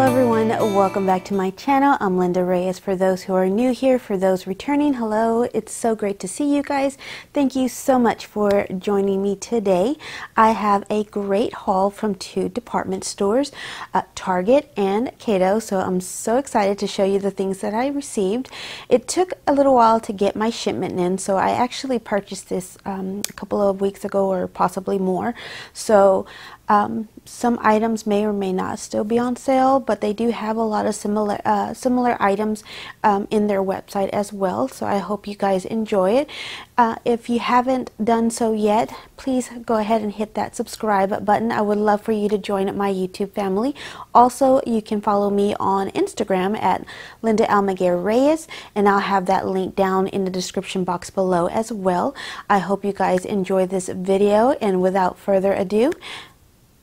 Hello everyone, welcome back to my channel. I'm Linda Reyes. For those who are new here, for those returning, hello. It's so great to see you guys. Thank you so much for joining me today. I have a great haul from two department stores, uh, Target and Cato, so I'm so excited to show you the things that I received. It took a little while to get my shipment in, so I actually purchased this um, a couple of weeks ago or possibly more. So um, some items may or may not still be on sale, but they do have a lot of similar uh, similar items um, in their website as well. So I hope you guys enjoy it. Uh, if you haven't done so yet, please go ahead and hit that subscribe button. I would love for you to join my YouTube family. Also, you can follow me on Instagram at Linda Almaguer Reyes, and I'll have that link down in the description box below as well. I hope you guys enjoy this video, and without further ado,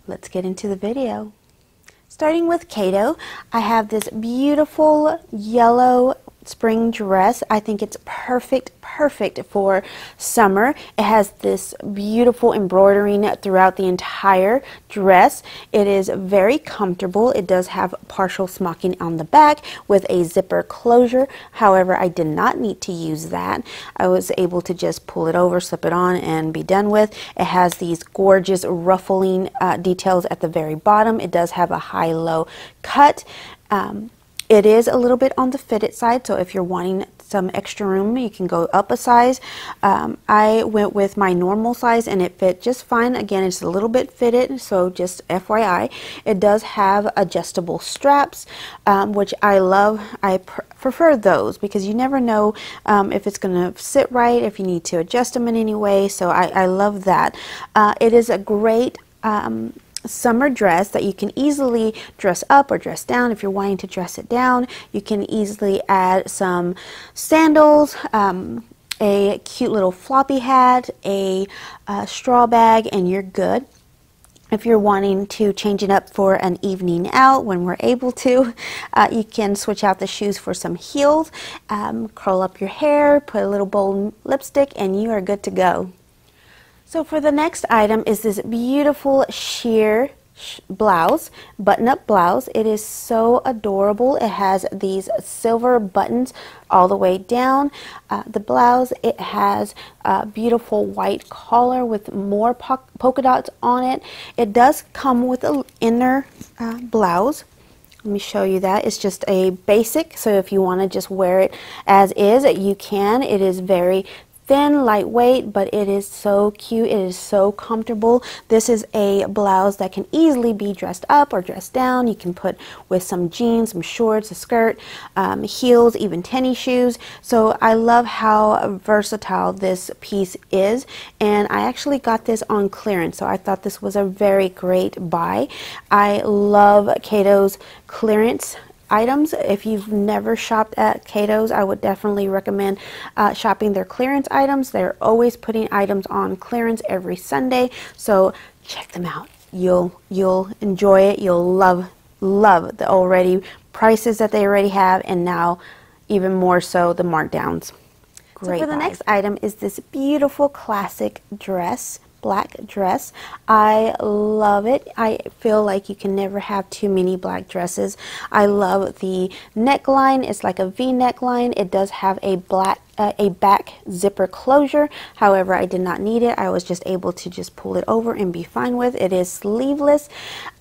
let's get into the video. Starting with Cato, I have this beautiful yellow spring dress. I think it's perfect, perfect for summer. It has this beautiful embroidering throughout the entire dress. It is very comfortable. It does have partial smocking on the back with a zipper closure. However, I did not need to use that. I was able to just pull it over, slip it on, and be done with. It has these gorgeous ruffling uh, details at the very bottom. It does have a high-low cut. Um, it is a little bit on the fitted side, so if you're wanting some extra room, you can go up a size. Um, I went with my normal size and it fit just fine. Again, it's a little bit fitted, so just FYI. It does have adjustable straps, um, which I love. I pr prefer those because you never know um, if it's going to sit right, if you need to adjust them in any way, so I, I love that. Uh, it is a great um, summer dress that you can easily dress up or dress down if you're wanting to dress it down. You can easily add some sandals, um, a cute little floppy hat, a, a straw bag, and you're good. If you're wanting to change it up for an evening out when we're able to, uh, you can switch out the shoes for some heels, um, curl up your hair, put a little bold lipstick, and you are good to go. So for the next item is this beautiful sheer blouse, button-up blouse. It is so adorable. It has these silver buttons all the way down. Uh, the blouse, it has a beautiful white collar with more po polka dots on it. It does come with an inner uh, blouse. Let me show you that. It's just a basic, so if you want to just wear it as is, you can. It is very thin, lightweight, but it is so cute. It is so comfortable. This is a blouse that can easily be dressed up or dressed down. You can put with some jeans, some shorts, a skirt, um, heels, even tennis shoes. So I love how versatile this piece is. And I actually got this on clearance, so I thought this was a very great buy. I love Cato's clearance items. If you've never shopped at Cato's, I would definitely recommend uh, shopping their clearance items. They're always putting items on clearance every Sunday, so check them out. You'll you'll enjoy it. You'll love love the already prices that they already have, and now even more so the markdowns. Great. So for the buy. next item is this beautiful classic dress black dress. I love it. I feel like you can never have too many black dresses. I love the neckline. It's like a V neckline. It does have a black uh, a back zipper closure. However, I did not need it. I was just able to just pull it over and be fine with. It is sleeveless.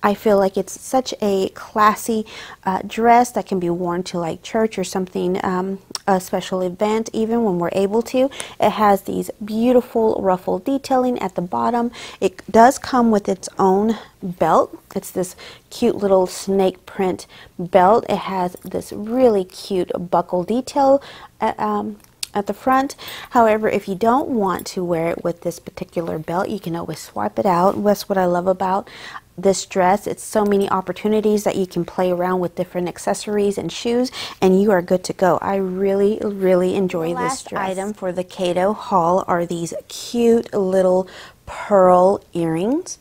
I feel like it's such a classy uh, dress that can be worn to like church or something, um, a special event even when we're able to. It has these beautiful ruffle detailing at the bottom. It does come with its own belt. It's this cute little snake print belt. It has this really cute buckle detail uh, um, at the front. However, if you don't want to wear it with this particular belt, you can always swap it out. That's what I love about this dress. It's so many opportunities that you can play around with different accessories and shoes and you are good to go. I really, really enjoy this dress. item for the Cato haul are these cute little pearl earrings.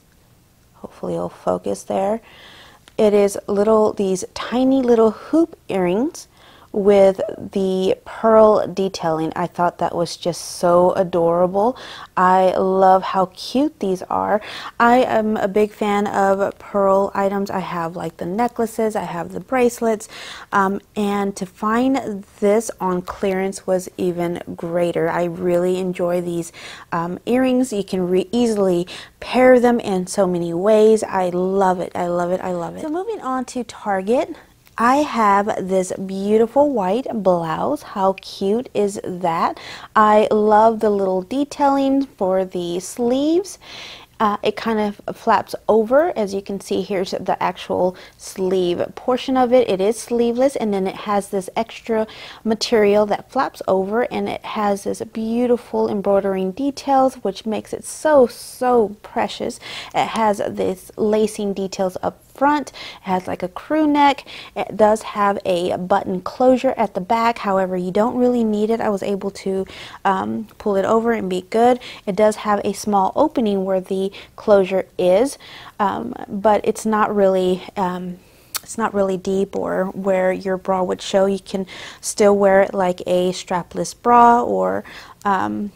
Hopefully it'll focus there. It is little, these tiny little hoop earrings with the pearl detailing. I thought that was just so adorable. I love how cute these are. I am a big fan of pearl items. I have like the necklaces, I have the bracelets, um, and to find this on clearance was even greater. I really enjoy these um, earrings. You can easily pair them in so many ways. I love it. I love it. I love it. So moving on to Target. I have this beautiful white blouse. How cute is that? I love the little detailing for the sleeves. Uh, it kind of flaps over as you can see here's the actual sleeve portion of it it is sleeveless and then it has this extra material that flaps over and it has this beautiful embroidering details which makes it so so precious it has this lacing details up front. It has like a crew neck. It does have a button closure at the back. However, you don't really need it. I was able to um, pull it over and be good. It does have a small opening where the closure is, um, but it's not really um, it's not really deep or where your bra would show. You can still wear it like a strapless bra or um,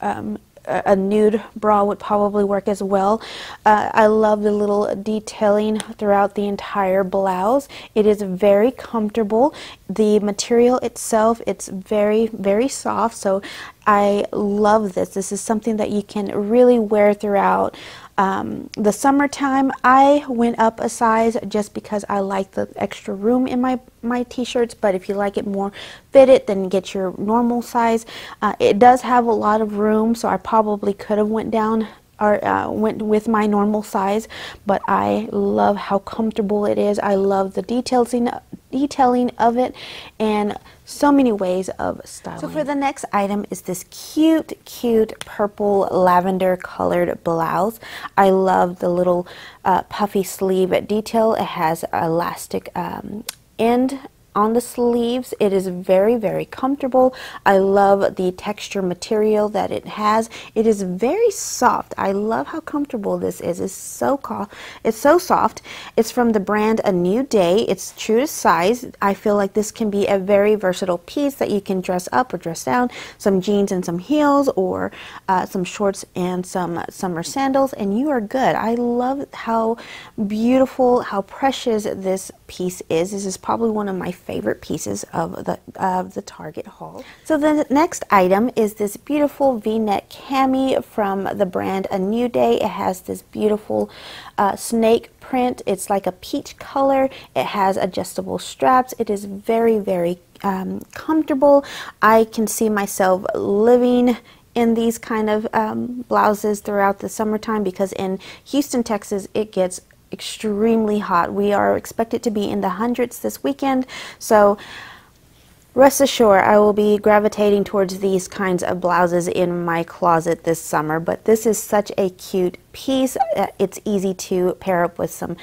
um, a nude bra would probably work as well. Uh, I love the little detailing throughout the entire blouse. It is very comfortable. The material itself, it's very, very soft. So I love this. This is something that you can really wear throughout um, the summertime, I went up a size just because I like the extra room in my, my t-shirts, but if you like it more fitted, then get your normal size. Uh, it does have a lot of room, so I probably could have went down or uh, went with my normal size, but I love how comfortable it is. I love the details detailing, detailing of it and so many ways of styling. So for the next item is this cute, cute purple lavender colored blouse. I love the little uh, puffy sleeve detail. It has elastic um, end on the sleeves. It is very, very comfortable. I love the texture material that it has. It is very soft. I love how comfortable this is. It's so it's so soft. It's from the brand A New Day. It's true to size. I feel like this can be a very versatile piece that you can dress up or dress down. Some jeans and some heels or uh, some shorts and some summer sandals and you are good. I love how beautiful, how precious this piece is. This is probably one of my favorite pieces of the, of the Target haul. So the next item is this beautiful v-neck cami from the brand A New Day. It has this beautiful uh, snake print. It's like a peach color. It has adjustable straps. It is very, very um, comfortable. I can see myself living in these kind of um, blouses throughout the summertime because in Houston, Texas, it gets extremely hot. We are expected to be in the hundreds this weekend, so rest assured I will be gravitating towards these kinds of blouses in my closet this summer, but this is such a cute piece. Uh, it's easy to pair up with some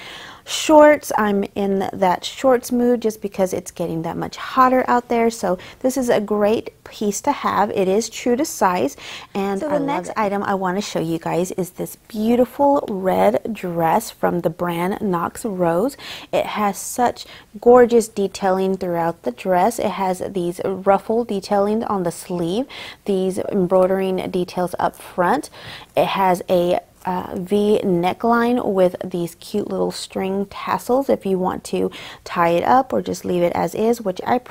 shorts. I'm in that shorts mood just because it's getting that much hotter out there. So this is a great piece to have. It is true to size. And so the next item I want to show you guys is this beautiful red dress from the brand Knox Rose. It has such gorgeous detailing throughout the dress. It has these ruffle detailing on the sleeve, these embroidering details up front. It has a uh, V neckline with these cute little string tassels if you want to tie it up or just leave it as is, which I,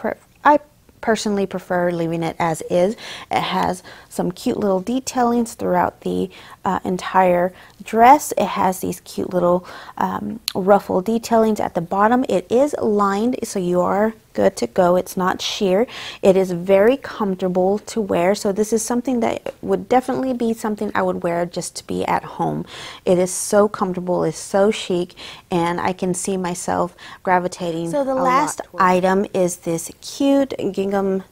I personally prefer leaving it as is. It has some cute little detailings throughout the uh, entire dress. It has these cute little um, ruffle detailings at the bottom. It is lined, so you are good to go. It's not sheer. It is very comfortable to wear. So this is something that would definitely be something I would wear just to be at home. It is so comfortable. It's so chic and I can see myself gravitating So the last item is this cute gingham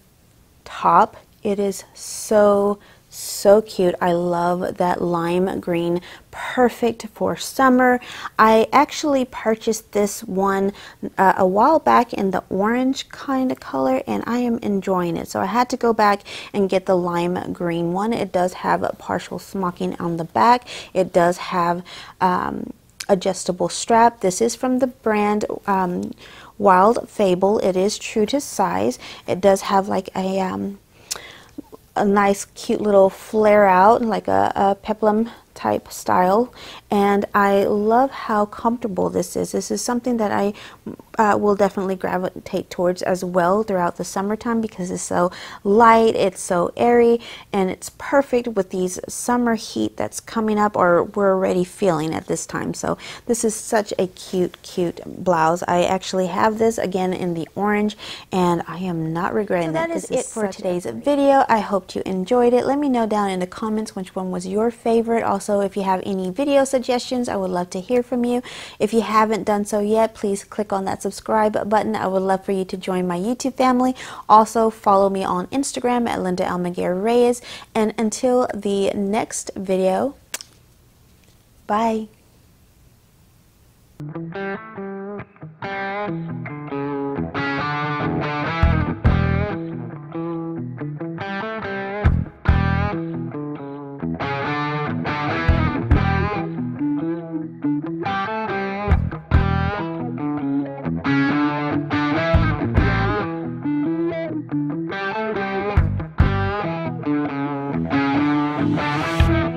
top. It is so so cute. I love that lime green, perfect for summer. I actually purchased this one uh, a while back in the orange kind of color and I am enjoying it. So I had to go back and get the lime green one. It does have a partial smocking on the back. It does have um, adjustable strap. This is from the brand um, Wild Fable. It is true to size. It does have like a um, a nice cute little flare out like a, a peplum type style and I love how comfortable this is. This is something that I uh, will definitely gravitate towards as well throughout the summertime because it's so light, it's so airy, and it's perfect with these summer heat that's coming up or we're already feeling at this time. So this is such a cute, cute blouse. I actually have this again in the orange and I am not regretting so that. That is it for today's video. I hope you enjoyed it. Let me know down in the comments which one was your favorite. Also, if you have any video suggestions, I would love to hear from you. If you haven't done so yet, please click on that subscribe button. I would love for you to join my YouTube family. Also, follow me on Instagram at Linda Almaguer Reyes. And until the next video, bye. Música